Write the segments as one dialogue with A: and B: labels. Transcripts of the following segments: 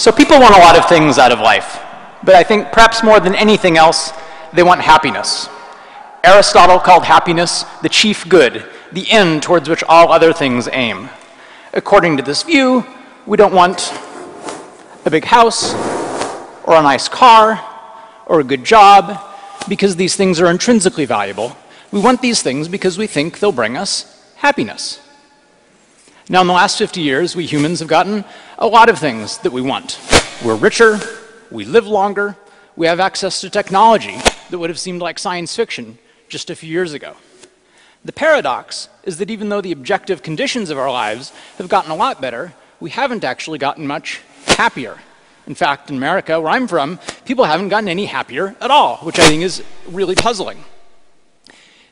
A: So people want a lot of things out of life, but I think perhaps more than anything else, they want happiness. Aristotle called happiness the chief good, the end towards which all other things aim. According to this view, we don't want a big house or a nice car or a good job because these things are intrinsically valuable. We want these things because we think they'll bring us happiness. Now, in the last 50 years, we humans have gotten a lot of things that we want. We're richer, we live longer, we have access to technology that would have seemed like science fiction just a few years ago. The paradox is that even though the objective conditions of our lives have gotten a lot better, we haven't actually gotten much happier. In fact, in America, where I'm from, people haven't gotten any happier at all, which I think is really puzzling.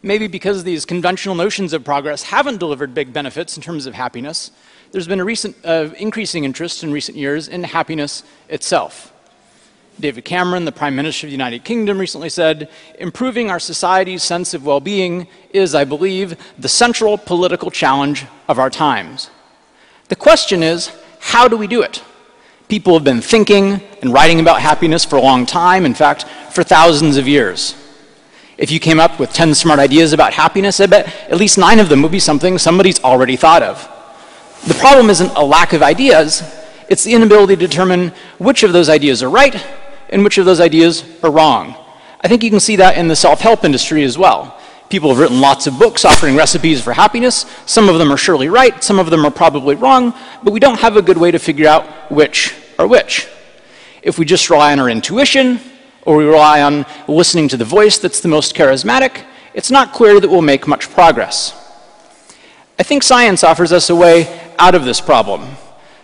A: Maybe because these conventional notions of progress haven't delivered big benefits in terms of happiness, there's been a recent uh, increasing interest in recent years in happiness itself. David Cameron, the Prime Minister of the United Kingdom, recently said, improving our society's sense of well-being is, I believe, the central political challenge of our times. The question is, how do we do it? People have been thinking and writing about happiness for a long time, in fact, for thousands of years. If you came up with 10 smart ideas about happiness, I bet at least nine of them would be something somebody's already thought of. The problem isn't a lack of ideas, it's the inability to determine which of those ideas are right and which of those ideas are wrong. I think you can see that in the self-help industry as well. People have written lots of books offering recipes for happiness. Some of them are surely right, some of them are probably wrong, but we don't have a good way to figure out which are which. If we just rely on our intuition, or we rely on listening to the voice that's the most charismatic, it's not clear that we'll make much progress. I think science offers us a way out of this problem.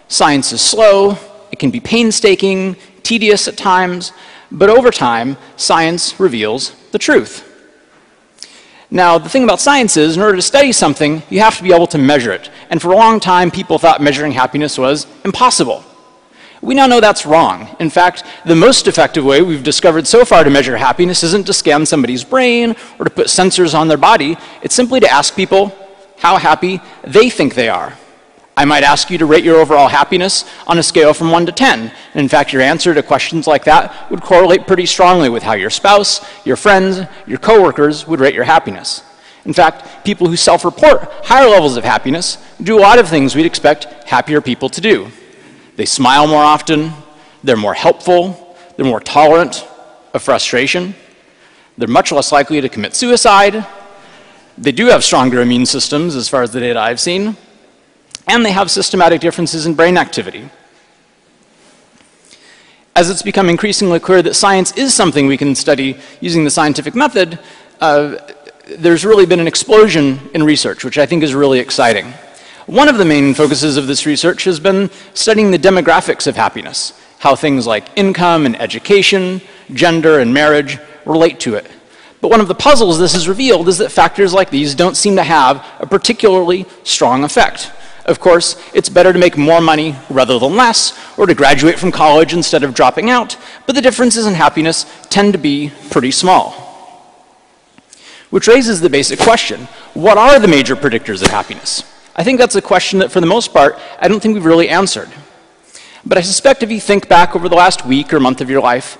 A: Science is slow, it can be painstaking, tedious at times, but over time, science reveals the truth. Now, the thing about science is, in order to study something, you have to be able to measure it. And for a long time, people thought measuring happiness was impossible. We now know that's wrong. In fact, the most effective way we've discovered so far to measure happiness isn't to scan somebody's brain or to put sensors on their body. It's simply to ask people how happy they think they are. I might ask you to rate your overall happiness on a scale from 1 to 10. And in fact, your answer to questions like that would correlate pretty strongly with how your spouse, your friends, your coworkers would rate your happiness. In fact, people who self-report higher levels of happiness do a lot of things we'd expect happier people to do. They smile more often, they're more helpful, they're more tolerant of frustration, they're much less likely to commit suicide, they do have stronger immune systems as far as the data I've seen, and they have systematic differences in brain activity. As it's become increasingly clear that science is something we can study using the scientific method, uh, there's really been an explosion in research, which I think is really exciting. One of the main focuses of this research has been studying the demographics of happiness, how things like income and education, gender and marriage relate to it. But one of the puzzles this has revealed is that factors like these don't seem to have a particularly strong effect. Of course, it's better to make more money rather than less, or to graduate from college instead of dropping out, but the differences in happiness tend to be pretty small. Which raises the basic question, what are the major predictors of happiness? I think that's a question that, for the most part, I don't think we've really answered. But I suspect if you think back over the last week or month of your life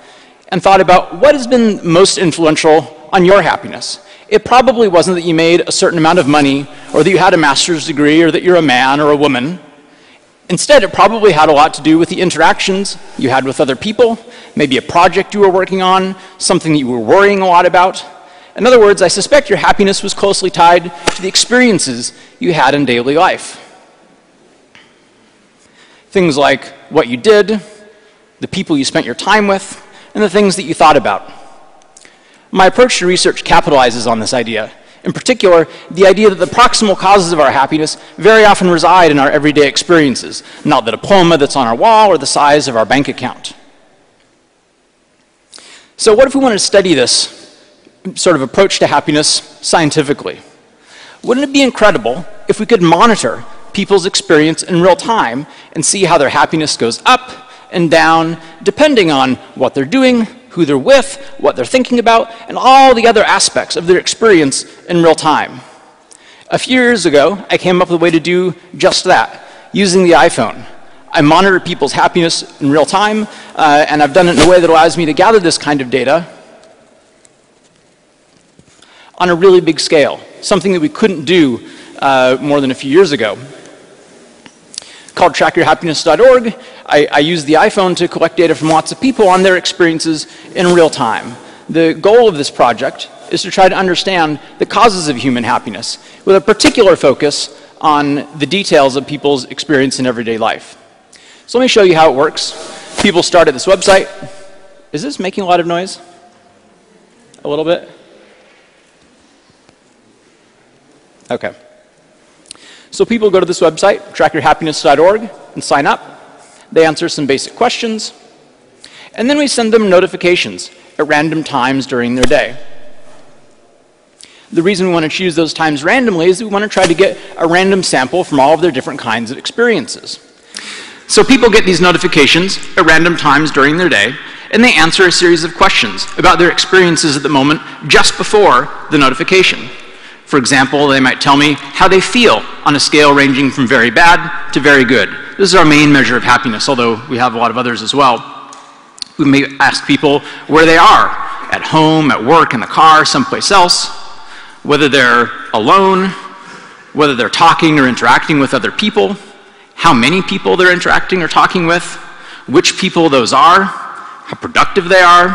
A: and thought about what has been most influential on your happiness, it probably wasn't that you made a certain amount of money or that you had a master's degree or that you're a man or a woman. Instead, it probably had a lot to do with the interactions you had with other people, maybe a project you were working on, something that you were worrying a lot about, in other words, I suspect your happiness was closely tied to the experiences you had in daily life. Things like what you did, the people you spent your time with, and the things that you thought about. My approach to research capitalizes on this idea. In particular, the idea that the proximal causes of our happiness very often reside in our everyday experiences, not the diploma that's on our wall or the size of our bank account. So what if we wanted to study this sort of approach to happiness scientifically. Wouldn't it be incredible if we could monitor people's experience in real time and see how their happiness goes up and down depending on what they're doing, who they're with, what they're thinking about, and all the other aspects of their experience in real time. A few years ago, I came up with a way to do just that using the iPhone. I monitor people's happiness in real time, uh, and I've done it in a way that allows me to gather this kind of data on a really big scale, something that we couldn't do uh, more than a few years ago. Called trackyourhappiness.org, I, I use the iPhone to collect data from lots of people on their experiences in real time. The goal of this project is to try to understand the causes of human happiness with a particular focus on the details of people's experience in everyday life. So let me show you how it works. People start at this website. Is this making a lot of noise? A little bit? Okay. So people go to this website, trackyourhappiness.org, and sign up. They answer some basic questions. And then we send them notifications at random times during their day. The reason we want to choose those times randomly is we want to try to get a random sample from all of their different kinds of experiences. So people get these notifications at random times during their day, and they answer a series of questions about their experiences at the moment just before the notification. For example, they might tell me how they feel on a scale ranging from very bad to very good. This is our main measure of happiness, although we have a lot of others as well. We may ask people where they are at home, at work, in the car, someplace else, whether they're alone, whether they're talking or interacting with other people, how many people they're interacting or talking with, which people those are, how productive they are,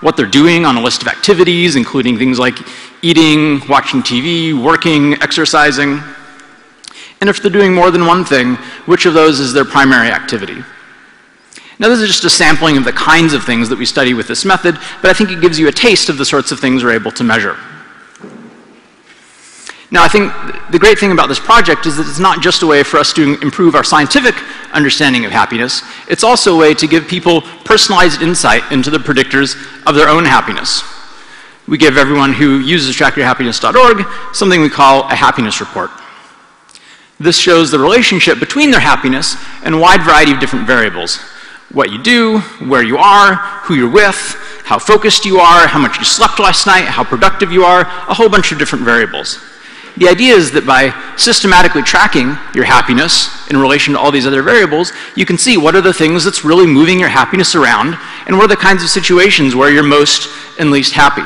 A: what they're doing on a list of activities, including things like eating, watching TV, working, exercising. And if they're doing more than one thing, which of those is their primary activity? Now, this is just a sampling of the kinds of things that we study with this method, but I think it gives you a taste of the sorts of things we're able to measure. Now, I think the great thing about this project is that it's not just a way for us to improve our scientific understanding of happiness, it's also a way to give people personalized insight into the predictors of their own happiness. We give everyone who uses trackyourhappiness.org something we call a happiness report. This shows the relationship between their happiness and a wide variety of different variables. What you do, where you are, who you're with, how focused you are, how much you slept last night, how productive you are, a whole bunch of different variables. The idea is that by systematically tracking your happiness in relation to all these other variables, you can see what are the things that's really moving your happiness around and what are the kinds of situations where you're most and least happy.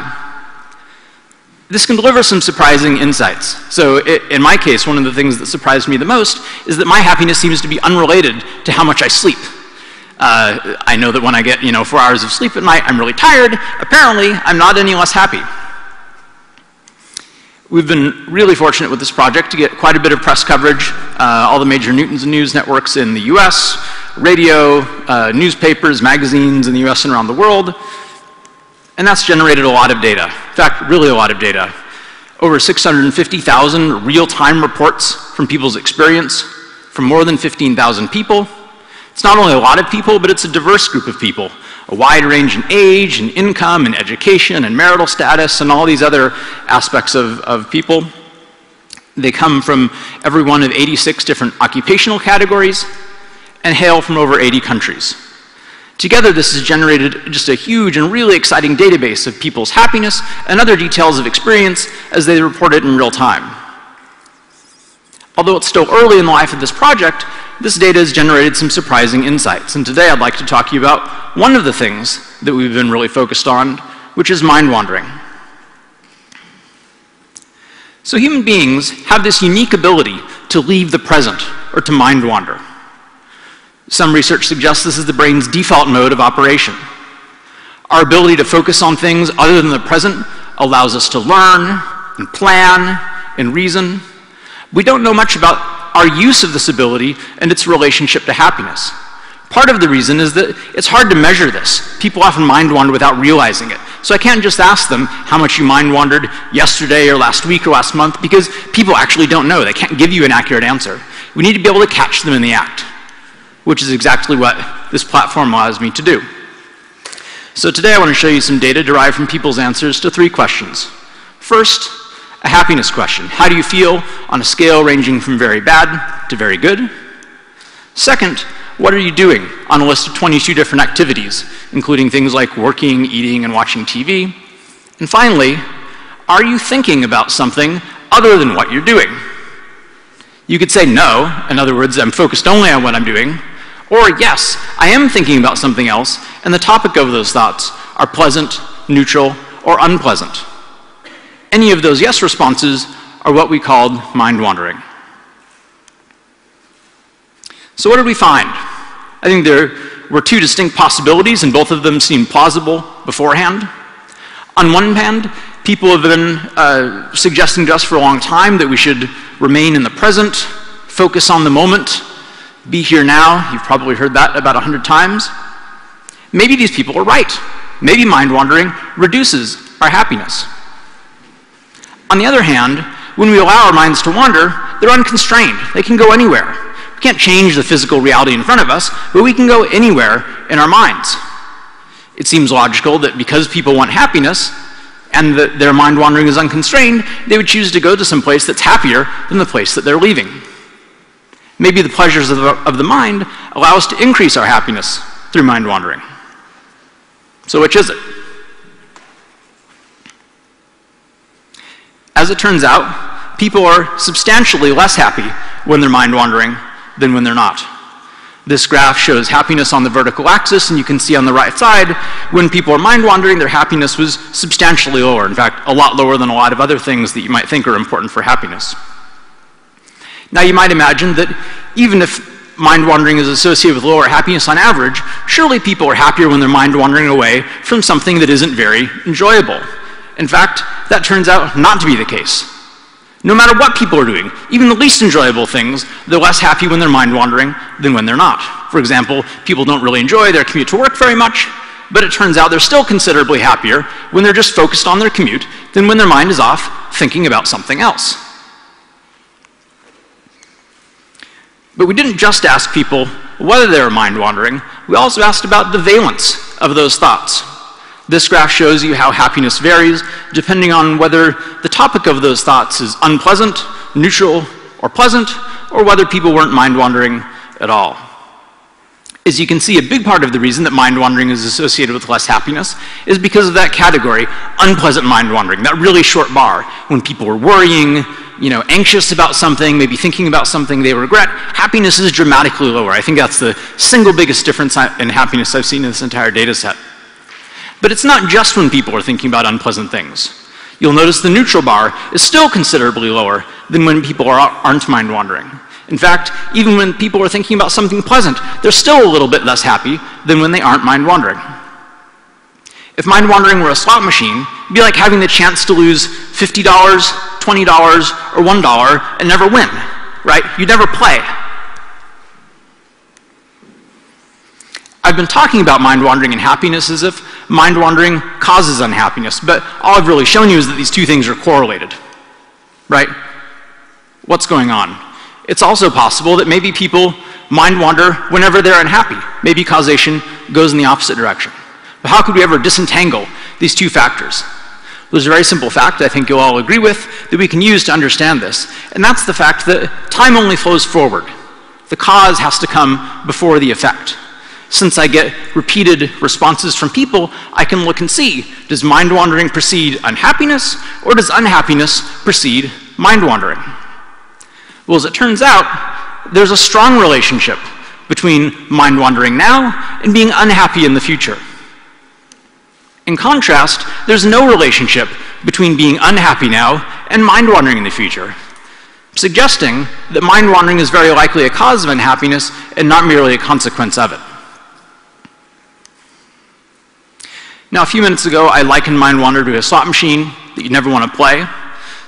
A: This can deliver some surprising insights. So, it, in my case, one of the things that surprised me the most is that my happiness seems to be unrelated to how much I sleep. Uh, I know that when I get, you know, four hours of sleep at night, I'm really tired. Apparently, I'm not any less happy. We've been really fortunate with this project to get quite a bit of press coverage. Uh, all the major Newton's news networks in the US, radio, uh, newspapers, magazines in the US and around the world. And that's generated a lot of data. In fact, really a lot of data. Over 650,000 real time reports from people's experience from more than 15,000 people. It's not only a lot of people, but it's a diverse group of people a wide range in age and income and education and marital status and all these other aspects of, of people. They come from every one of 86 different occupational categories and hail from over 80 countries. Together, this has generated just a huge and really exciting database of people's happiness and other details of experience as they report it in real time. Although it's still early in the life of this project, this data has generated some surprising insights. And today I'd like to talk to you about one of the things that we've been really focused on, which is mind wandering. So human beings have this unique ability to leave the present or to mind wander. Some research suggests this is the brain's default mode of operation. Our ability to focus on things other than the present allows us to learn and plan and reason. We don't know much about our use of this ability and its relationship to happiness. Part of the reason is that it's hard to measure this. People often mind wander without realizing it. So I can't just ask them how much you mind wandered yesterday or last week or last month because people actually don't know. They can't give you an accurate answer. We need to be able to catch them in the act, which is exactly what this platform allows me to do. So today I want to show you some data derived from people's answers to three questions. First, a happiness question. How do you feel on a scale ranging from very bad to very good? Second, what are you doing on a list of 22 different activities, including things like working, eating, and watching TV? And finally, are you thinking about something other than what you're doing? You could say no, in other words, I'm focused only on what I'm doing, Or, yes, I am thinking about something else, and the topic of those thoughts are pleasant, neutral, or unpleasant. Any of those yes responses are what we called mind wandering. So, what did we find? I think there were two distinct possibilities, and both of them seemed plausible beforehand. On one hand, people have been uh, suggesting to us for a long time that we should remain in the present, focus on the moment, be here now. You've probably heard that about a hundred times. Maybe these people are right. Maybe mind wandering reduces our happiness. On the other hand, when we allow our minds to wander, they're unconstrained. They can go anywhere. We can't change the physical reality in front of us, but we can go anywhere in our minds. It seems logical that because people want happiness and that their mind wandering is unconstrained, they would choose to go to some place that's happier than the place that they're leaving. Maybe the pleasures of the, of the mind allow us to increase our happiness through mind wandering. So, which is it? As it turns out, people are substantially less happy when they're mind wandering than when they're not. This graph shows happiness on the vertical axis, and you can see on the right side, when people are mind wandering, their happiness was substantially lower. In fact, a lot lower than a lot of other things that you might think are important for happiness. Now, you might imagine that even if mind wandering is associated with lower happiness on average, surely people are happier when they're mind wandering away from something that isn't very enjoyable. In fact, that turns out not to be the case. No matter what people are doing, even the least enjoyable things, they're less happy when they're mind wandering than when they're not. For example, people don't really enjoy their commute to work very much, but it turns out they're still considerably happier when they're just focused on their commute than when their mind is off thinking about something else. But we didn't just ask people whether they were mind wandering, we also asked about the valence of those thoughts. This graph shows you how happiness varies depending on whether the topic of those thoughts is unpleasant, neutral, or pleasant, or whether people weren't mind wandering at all. As you can see, a big part of the reason that mind wandering is associated with less happiness is because of that category, unpleasant mind wandering, that really short bar. When people were worrying, you know, anxious about something, maybe thinking about something they regret, happiness is dramatically lower. I think that's the single biggest difference in happiness I've seen in this entire data set. But it's not just when people are thinking about unpleasant things. You'll notice the neutral bar is still considerably lower than when people are, aren't mind wandering. In fact, even when people are thinking about something pleasant, they're still a little bit less happy than when they aren't mind wandering. If mind wandering were a slot machine, it'd be like having the chance to lose $50, $20, or $1 and never win, right? You'd never play. I've been talking about mind wandering and happiness as if mind wandering causes unhappiness, but all I've really shown you is that these two things are correlated, right? What's going on? It's also possible that maybe people mind wander whenever they're unhappy. Maybe causation goes in the opposite direction. But how could we ever disentangle these two factors? There's a very simple fact I think you'll all agree with that we can use to understand this, and that's the fact that time only flows forward. The cause has to come before the effect. Since I get repeated responses from people, I can look and see does mind wandering precede unhappiness, or does unhappiness precede mind wandering? Well, as it turns out, there's a strong relationship between mind wandering now and being unhappy in the future. In contrast, there's no relationship between being unhappy now and mind wandering in the future, suggesting that mind wandering is very likely a cause of unhappiness and not merely a consequence of it. Now, a few minutes ago, I likened mind wander to a slot machine that you never want to play.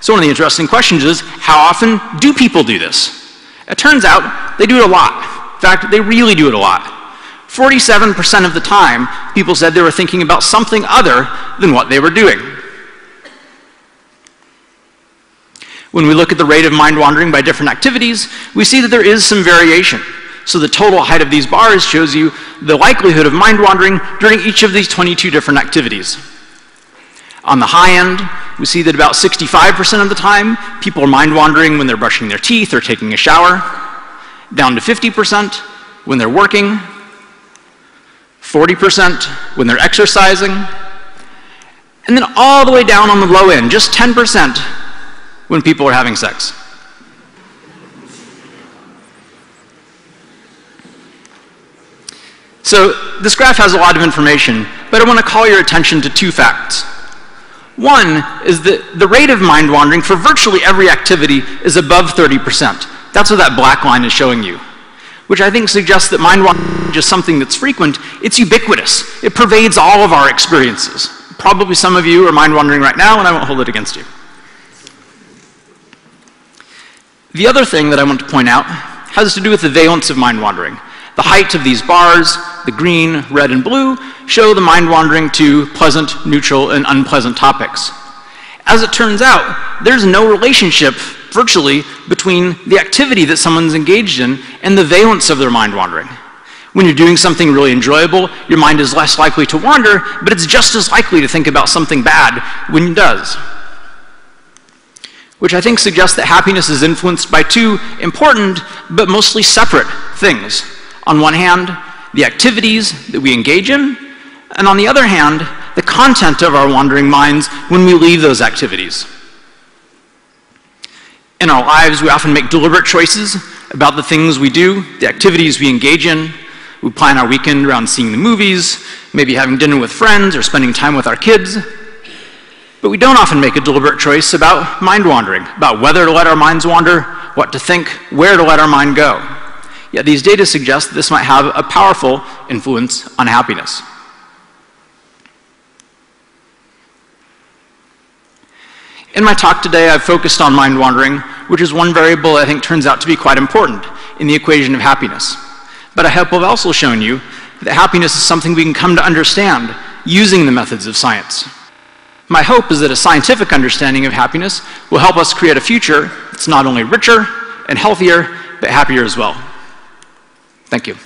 A: So, one of the interesting questions is how often do people do this? It turns out they do it a lot. In fact, they really do it a lot. 47% of the time, people said they were thinking about something other than what they were doing. When we look at the rate of mind wandering by different activities, we see that there is some variation. So the total height of these bars shows you the likelihood of mind wandering during each of these 22 different activities. On the high end, we see that about 65% of the time, people are mind wandering when they're brushing their teeth or taking a shower, down to 50% when they're working, 40% when they're exercising, and then all the way down on the low end, just 10% when people are having sex. So this graph has a lot of information, but I want to call your attention to two facts. One is that the rate of mind wandering for virtually every activity is above 30%. That's what that black line is showing you, which I think suggests that mind wandering is just something that's frequent. It's ubiquitous. It pervades all of our experiences. Probably some of you are mind wandering right now, and I won't hold it against you. The other thing that I want to point out has to do with the valence of mind wandering. The height of these bars, the green, red, and blue, show the mind wandering to pleasant, neutral, and unpleasant topics. As it turns out, there's no relationship, virtually, between the activity that someone's engaged in and the valence of their mind wandering. When you're doing something really enjoyable, your mind is less likely to wander, but it's just as likely to think about something bad when it does. Which I think suggests that happiness is influenced by two important but mostly separate things on one hand, the activities that we engage in, and on the other hand, the content of our wandering minds when we leave those activities. In our lives, we often make deliberate choices about the things we do, the activities we engage in. We plan our weekend around seeing the movies, maybe having dinner with friends, or spending time with our kids. But we don't often make a deliberate choice about mind wandering, about whether to let our minds wander, what to think, where to let our mind go. Yet these data suggest that this might have a powerful influence on happiness. In my talk today, I've focused on mind wandering, which is one variable I think turns out to be quite important in the equation of happiness. But I hope I've also shown you that happiness is something we can come to understand using the methods of science. My hope is that a scientific understanding of happiness will help us create a future that's not only richer and healthier, but happier as well. Thank you.